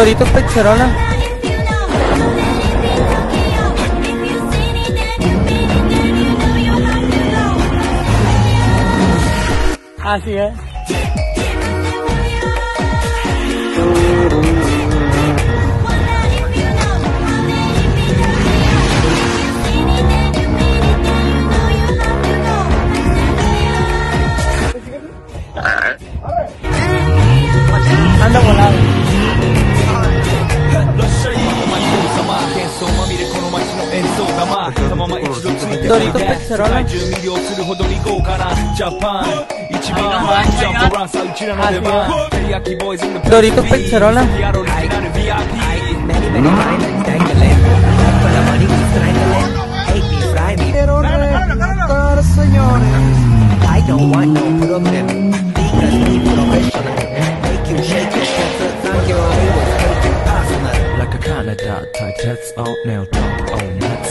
Doritos Pizzerola. Así es. ドリトペッツェロ世界中魅了するほどに豪華なジャパン一番ジャンプランサーうちらの出番テリヤキボーイズ in the Doritos Pizzerola. やろオリジナル VIP Many, many diamonds dangling. For the money we strangling. Hate me, fry me. Quiero rescatar, señores. I don't want no problem. Because we professional. Make you shake your shit. Thank you, I will take it personal. like a Canada type that's all now talk all nuts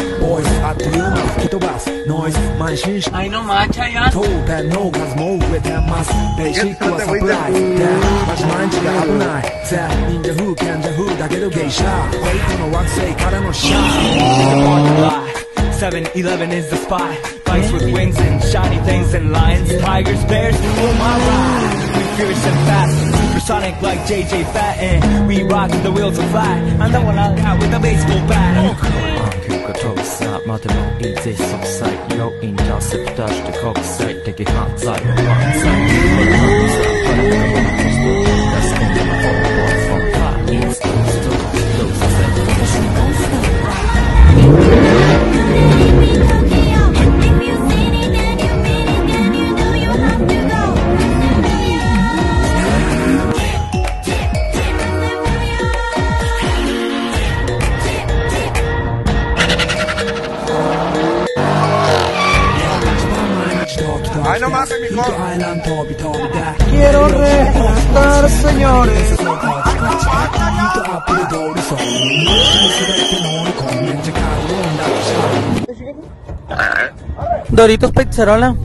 テリアボーイズあっという間吹き飛ばすノイズ慢心し Ay, no macha ya. 当店の数も増えてますベーシックはサプライズでマジ毎日が危ないぜ忍者風賢者風だけど芸者フェイクの惑星からのシャー 7-Eleven is the spot Bikes with wings and shiny things and lions Tigers, bears, oh my ride We fierce and fast Supersonic like JJ Fatten We rock the wheels of fly I'm the one out with a baseball bat 暗黒 までもいいぜ息災要インターセプターして国際的犯罪は犯罪。Ay, no. Quiero rescatar, señores. Doritos Pizzerola.